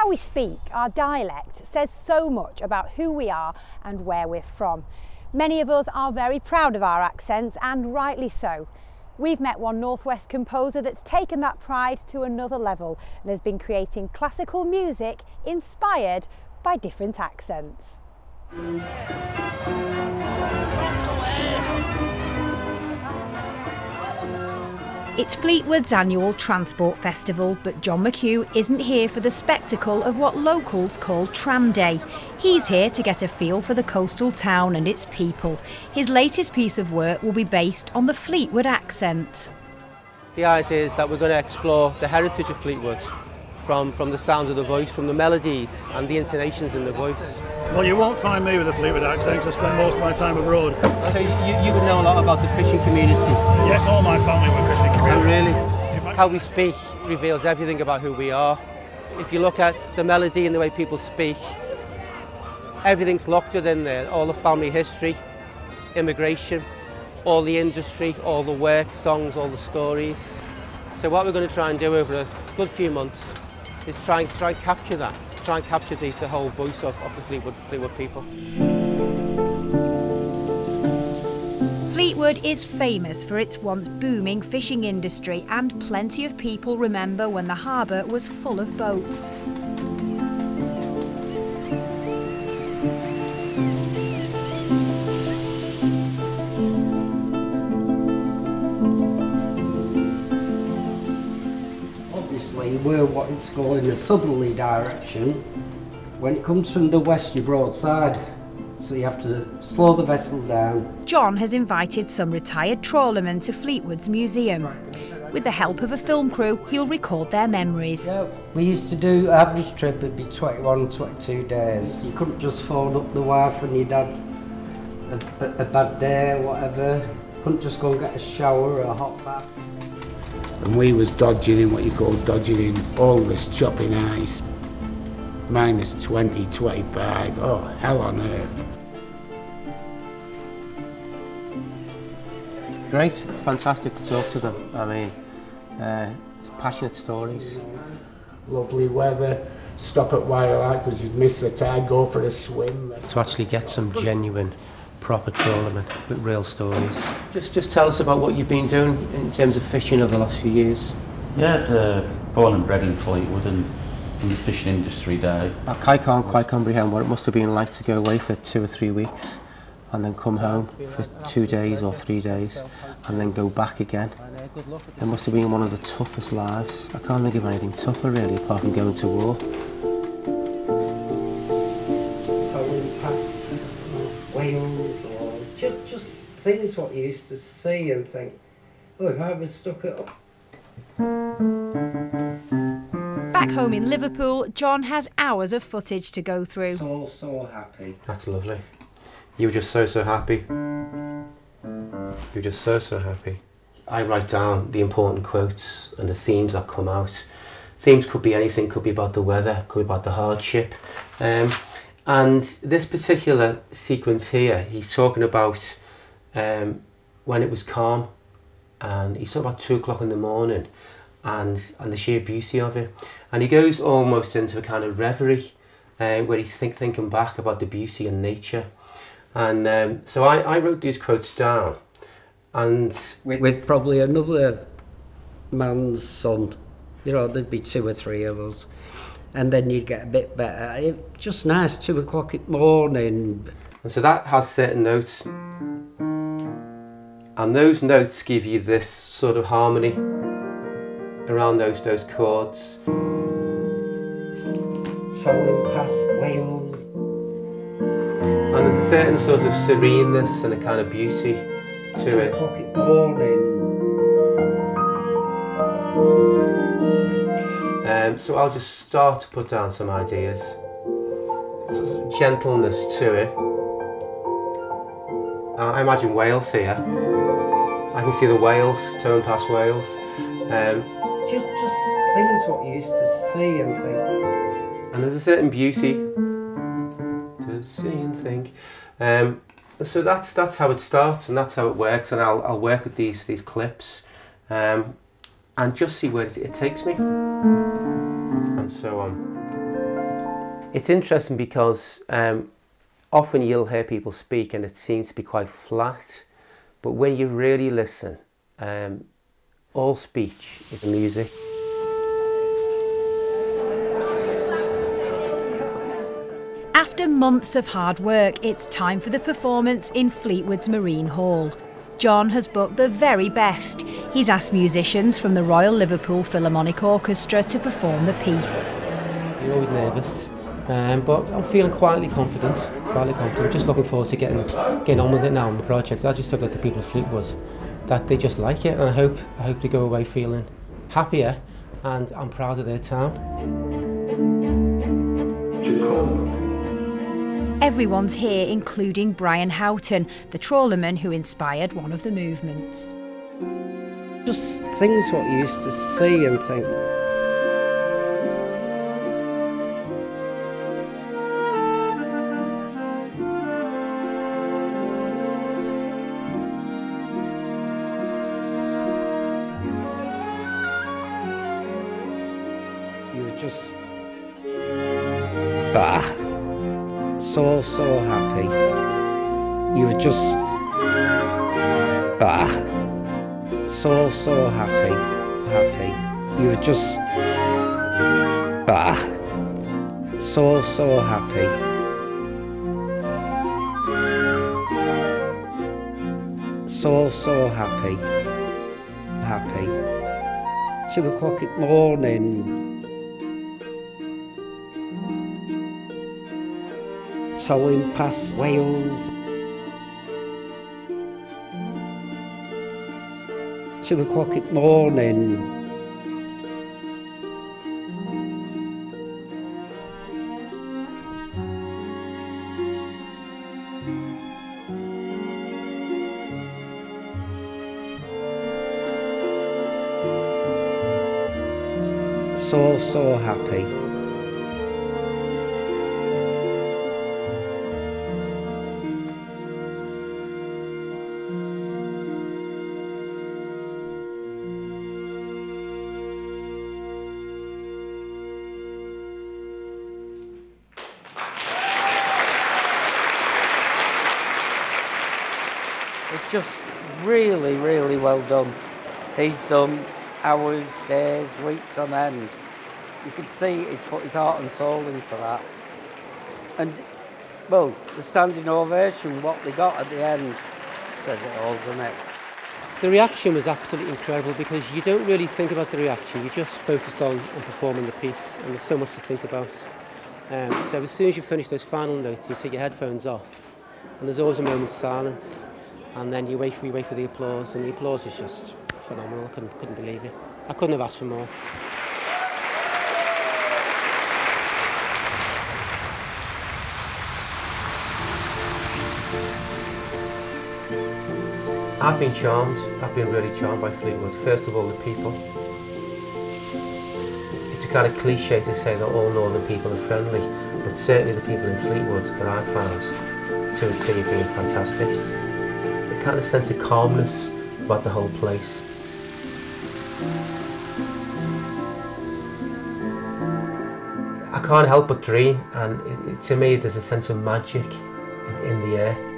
how we speak, our dialect, says so much about who we are and where we're from. Many of us are very proud of our accents and rightly so. We've met one Northwest composer that's taken that pride to another level and has been creating classical music inspired by different accents. It's Fleetwood's annual Transport Festival, but John McHugh isn't here for the spectacle of what locals call Tram Day. He's here to get a feel for the coastal town and its people. His latest piece of work will be based on the Fleetwood accent. The idea is that we're going to explore the heritage of Fleetwood from, from the sound of the voice, from the melodies and the intonations in the voice. Well, you won't find me with a Fleetwood accent I spend most of my time abroad. So you, you would know a lot about the fishing community? Yes, all my family were fishing oh, community. Oh, really? How we speak reveals everything about who we are. If you look at the melody and the way people speak, everything's locked within there. All the family history, immigration, all the industry, all the work, songs, all the stories. So what we're going to try and do over a good few months is try and, try and capture that, try and capture the, the whole voice of, of the Fleetwood, Fleetwood people. Fleetwood is famous for its once booming fishing industry and plenty of people remember when the harbour was full of boats. Obviously we're what it's called in the southerly direction. When it comes from the west you're broadside, so you have to slow the vessel down. John has invited some retired trawlermen to Fleetwood's museum. With the help of a film crew, he'll record their memories. Yeah, we used to do average trip it'd be 21, 22 days. You couldn't just phone up the wife when you'd had a, a, a bad day or whatever. Couldn't just go and get a shower or a hot bath. And we was dodging in what you call dodging in all this chopping ice. Minus 20, 25. Oh, hell on earth. Great, fantastic to talk to them. I mean, uh, passionate stories. Lovely weather. Stop at Wildlife because you'd miss the tide, go for a swim. To actually get some genuine, proper trawlermen with real stories. Just, just tell us about what you've been doing in terms of fishing over the last few years. Yeah, uh, born and bred in Fleetwood and in the fishing industry there. I can't quite comprehend what it must have been like to go away for two or three weeks and then come home for two days or three days and then go back again. It must have been one of the toughest lives. I can't think of anything tougher really apart from going to war. Whales or just, just things what you used to see and think, oh, if I was stuck at Back home in Liverpool, John has hours of footage to go through. so, so happy. That's lovely. You were just so, so happy. You were just so, so happy. I write down the important quotes and the themes that come out. Themes could be anything, could be about the weather, could be about the hardship. Um, and this particular sequence here, he's talking about um, when it was calm and he's talking about two o'clock in the morning and, and the sheer beauty of it. And he goes almost into a kind of reverie uh, where he's think, thinking back about the beauty and nature. And um, so I, I wrote these quotes down and With, with probably another man's son, you know, there'd be two or three of us. And then you'd get a bit better. It, just nice, two o'clock in the morning. And so that has certain notes. And those notes give you this sort of harmony around those those chords. Travelling past whales. And there's a certain sort of sereneness and a kind of beauty to Two it. o'clock in the morning. Um, so I'll just start to put down some ideas. Of gentleness to it. Uh, I imagine whales here. I can see the whales, towing past whales. Um, Just, just things what you used to see and think. and there's a certain beauty to see and think. Um, so that's that's how it starts and that's how it works. And I'll I'll work with these these clips, um, and just see where it, takes me, and so on. It's interesting because um, often you'll hear people speak and it seems to be quite flat, but when you really listen, um, all speech is music. After months of hard work, it's time for the performance in Fleetwood's Marine Hall. John has booked the very best. He's asked musicians from the Royal Liverpool Philharmonic Orchestra to perform the piece. You're always nervous, um, but I'm feeling quietly confident. Quietly confident. Just looking forward to getting getting on with it now on the project. I just hope that the people of Fleetwood that they just like it, and I hope I hope they go away feeling happier, and I'm proud of their town. Everyone's here, including Brian Houghton, the trawlerman who inspired one of the movements. Just things what you used to see and think, you just ah so so happy. You were just ah so so happy happy. You were just ah so so happy. So so happy happy. Two o'clock in the morning towing past whales. Two o'clock in the morning. So, so happy. It's just really, really well done. He's done hours, days, weeks on end. You can see he's put his heart and soul into that. And, well, the standing ovation, what they got at the end, says it all, doesn't it? The reaction was absolutely incredible because you don't really think about the reaction, you're just focused on, on performing the piece, and there's so much to think about. Um, so as soon as you finish those final notes, you take your headphones off, and there's always a moment's silence, and then you wait, we wait for the applause, and the applause is just phenomenal. I couldn't, couldn't believe it. I couldn't have asked for more. I've been charmed. I've been really charmed by Fleetwood. First of all, the people. It's a kind of cliche to say that all northern people are friendly, but certainly the people in Fleetwood that I've found to would say have been fantastic. Kind of sense of calmness about the whole place. I can't help but dream, and it, to me, there's a sense of magic in, in the air.